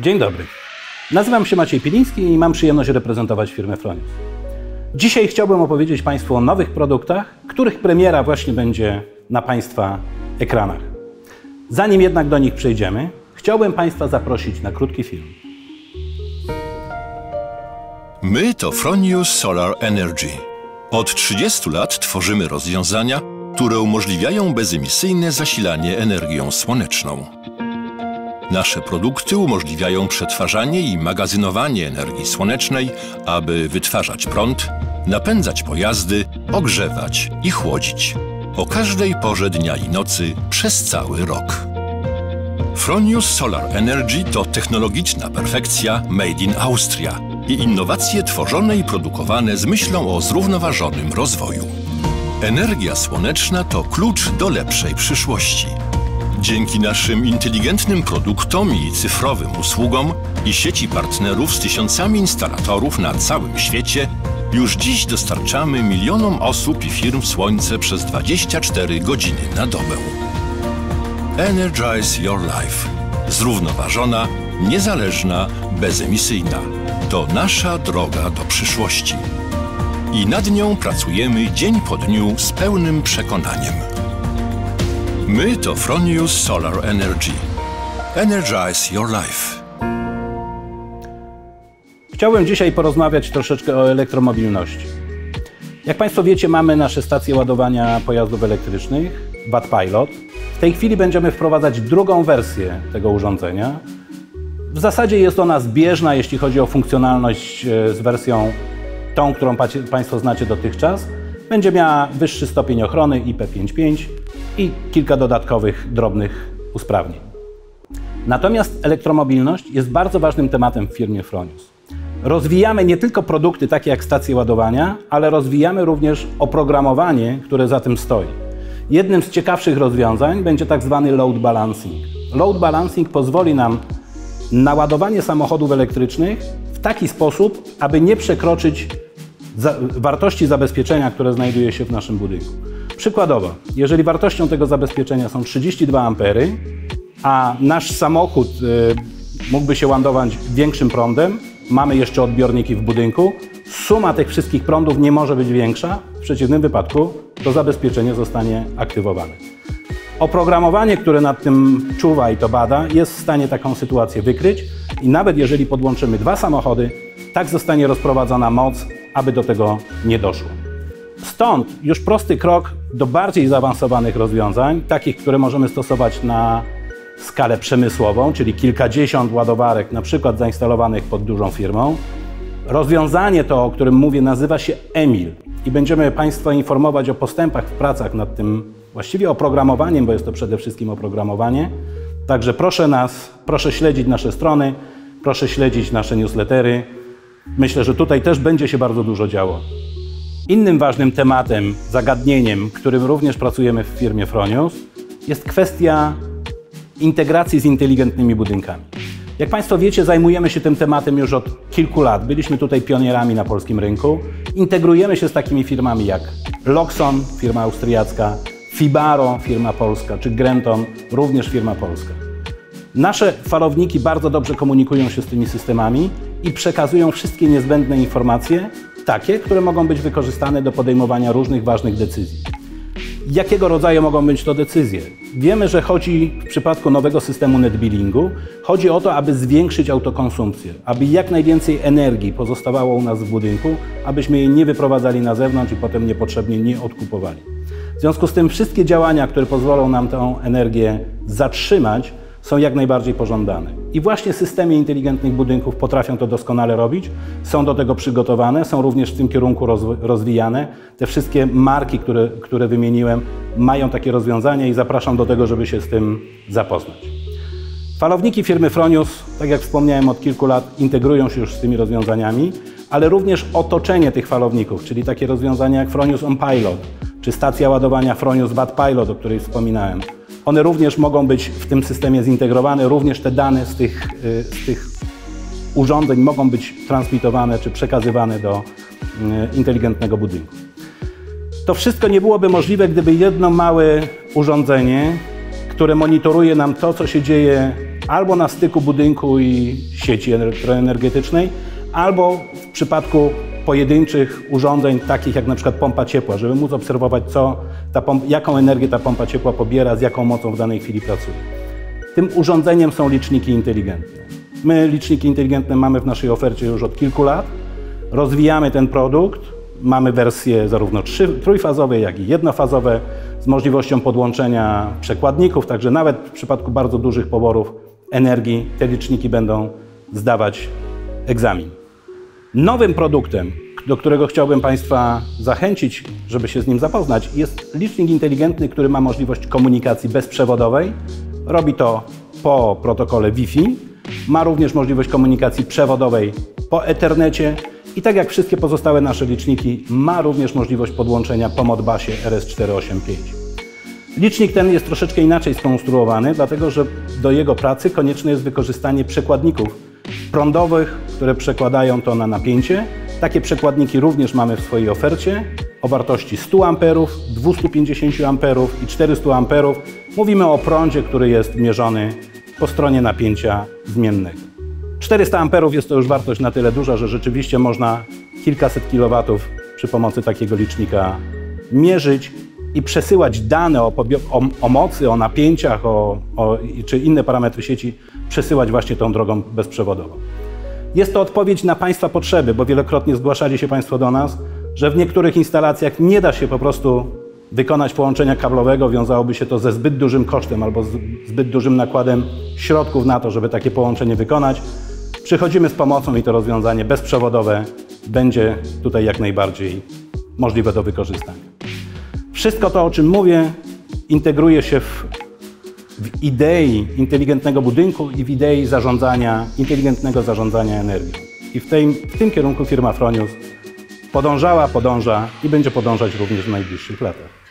Dzień dobry. Nazywam się Maciej Piliński i mam przyjemność reprezentować firmę Fronius. Dzisiaj chciałbym opowiedzieć Państwu o nowych produktach, których premiera właśnie będzie na Państwa ekranach. Zanim jednak do nich przejdziemy, chciałbym Państwa zaprosić na krótki film. My to Fronius Solar Energy. Od 30 lat tworzymy rozwiązania, które umożliwiają bezemisyjne zasilanie energią słoneczną. Nasze produkty umożliwiają przetwarzanie i magazynowanie energii słonecznej, aby wytwarzać prąd, napędzać pojazdy, ogrzewać i chłodzić. O każdej porze dnia i nocy przez cały rok. Fronius Solar Energy to technologiczna perfekcja made in Austria i innowacje tworzone i produkowane z myślą o zrównoważonym rozwoju. Energia słoneczna to klucz do lepszej przyszłości. Dzięki naszym inteligentnym produktom i cyfrowym usługom i sieci partnerów z tysiącami instalatorów na całym świecie, już dziś dostarczamy milionom osób i firm słońce przez 24 godziny na dobę. Energize Your Life. Zrównoważona, niezależna, bezemisyjna. To nasza droga do przyszłości. I nad nią pracujemy dzień po dniu z pełnym przekonaniem. My to Fronius Solar Energy. Energize Your Life. Chciałbym dzisiaj porozmawiać troszeczkę o elektromobilności. Jak Państwo wiecie, mamy nasze stacje ładowania pojazdów elektrycznych, Watt Pilot. W tej chwili będziemy wprowadzać drugą wersję tego urządzenia. W zasadzie jest ona zbieżna, jeśli chodzi o funkcjonalność e, z wersją tą, którą Państwo znacie dotychczas. Będzie miała wyższy stopień ochrony IP55 i kilka dodatkowych drobnych usprawnień. Natomiast elektromobilność jest bardzo ważnym tematem w firmie Fronius. Rozwijamy nie tylko produkty takie jak stacje ładowania, ale rozwijamy również oprogramowanie, które za tym stoi. Jednym z ciekawszych rozwiązań będzie tak zwany load balancing. Load balancing pozwoli nam na ładowanie samochodów elektrycznych w taki sposób, aby nie przekroczyć wartości zabezpieczenia, które znajduje się w naszym budynku. Przykładowo, jeżeli wartością tego zabezpieczenia są 32 ampery, a nasz samochód y, mógłby się ładować większym prądem, mamy jeszcze odbiorniki w budynku, suma tych wszystkich prądów nie może być większa, w przeciwnym wypadku to zabezpieczenie zostanie aktywowane. Oprogramowanie, które nad tym czuwa i to bada, jest w stanie taką sytuację wykryć i nawet jeżeli podłączymy dwa samochody, tak zostanie rozprowadzona moc, aby do tego nie doszło. Stąd już prosty krok do bardziej zaawansowanych rozwiązań, takich, które możemy stosować na skalę przemysłową, czyli kilkadziesiąt ładowarek, na przykład zainstalowanych pod dużą firmą. Rozwiązanie to, o którym mówię, nazywa się EMIL i będziemy Państwa informować o postępach w pracach nad tym właściwie oprogramowaniem, bo jest to przede wszystkim oprogramowanie. Także proszę nas, proszę śledzić nasze strony, proszę śledzić nasze newslettery. Myślę, że tutaj też będzie się bardzo dużo działo. Innym ważnym tematem, zagadnieniem, którym również pracujemy w firmie Fronius, jest kwestia integracji z inteligentnymi budynkami. Jak Państwo wiecie, zajmujemy się tym tematem już od kilku lat. Byliśmy tutaj pionierami na polskim rynku. Integrujemy się z takimi firmami jak Loxon, firma austriacka, Fibaro, firma polska, czy Grenton, również firma polska. Nasze falowniki bardzo dobrze komunikują się z tymi systemami i przekazują wszystkie niezbędne informacje, takie, które mogą być wykorzystane do podejmowania różnych ważnych decyzji. Jakiego rodzaju mogą być to decyzje? Wiemy, że chodzi w przypadku nowego systemu netbillingu, chodzi o to, aby zwiększyć autokonsumpcję, aby jak najwięcej energii pozostawało u nas w budynku, abyśmy jej nie wyprowadzali na zewnątrz i potem niepotrzebnie nie odkupowali. W związku z tym wszystkie działania, które pozwolą nam tę energię zatrzymać, są jak najbardziej pożądane. I właśnie systemy inteligentnych budynków potrafią to doskonale robić, są do tego przygotowane, są również w tym kierunku rozwijane. Te wszystkie marki, które, które wymieniłem, mają takie rozwiązania i zapraszam do tego, żeby się z tym zapoznać. Falowniki firmy Fronius, tak jak wspomniałem, od kilku lat integrują się już z tymi rozwiązaniami, ale również otoczenie tych falowników, czyli takie rozwiązania jak Fronius On Pilot, czy stacja ładowania Fronius Bad Pilot, o której wspominałem, one również mogą być w tym systemie zintegrowane, również te dane z tych, y, z tych urządzeń mogą być transmitowane czy przekazywane do y, inteligentnego budynku. To wszystko nie byłoby możliwe, gdyby jedno małe urządzenie, które monitoruje nam to, co się dzieje albo na styku budynku i sieci elektroenergetycznej, albo w przypadku pojedynczych urządzeń, takich jak na przykład pompa ciepła, żeby móc obserwować, co ta jaką energię ta pompa ciepła pobiera, z jaką mocą w danej chwili pracuje. Tym urządzeniem są liczniki inteligentne. My liczniki inteligentne mamy w naszej ofercie już od kilku lat. Rozwijamy ten produkt. Mamy wersje zarówno trzy, trójfazowe, jak i jednofazowe z możliwością podłączenia przekładników, także nawet w przypadku bardzo dużych poborów energii te liczniki będą zdawać egzamin. Nowym produktem, do którego chciałbym Państwa zachęcić, żeby się z nim zapoznać, jest licznik inteligentny, który ma możliwość komunikacji bezprzewodowej. Robi to po protokole Wi-Fi. Ma również możliwość komunikacji przewodowej po Ethernecie i tak jak wszystkie pozostałe nasze liczniki, ma również możliwość podłączenia po Modbusie RS485. Licznik ten jest troszeczkę inaczej skonstruowany, dlatego że do jego pracy konieczne jest wykorzystanie przekładników prądowych, które przekładają to na napięcie. Takie przekładniki również mamy w swojej ofercie o wartości 100 A, 250 A i 400 A. Mówimy o prądzie, który jest mierzony po stronie napięcia zmiennego. 400 A jest to już wartość na tyle duża, że rzeczywiście można kilkaset kilowatów przy pomocy takiego licznika mierzyć i przesyłać dane o, o, o mocy, o napięciach o, czy inne parametry sieci, przesyłać właśnie tą drogą bezprzewodową. Jest to odpowiedź na Państwa potrzeby, bo wielokrotnie zgłaszali się Państwo do nas, że w niektórych instalacjach nie da się po prostu wykonać połączenia kablowego, wiązałoby się to ze zbyt dużym kosztem albo zbyt dużym nakładem środków na to, żeby takie połączenie wykonać. Przychodzimy z pomocą i to rozwiązanie bezprzewodowe będzie tutaj jak najbardziej możliwe do wykorzystania. Wszystko to, o czym mówię, integruje się w, w idei inteligentnego budynku i w idei zarządzania, inteligentnego zarządzania energią. I w, w tym kierunku firma Fronius podążała, podąża i będzie podążać również w najbliższych latach.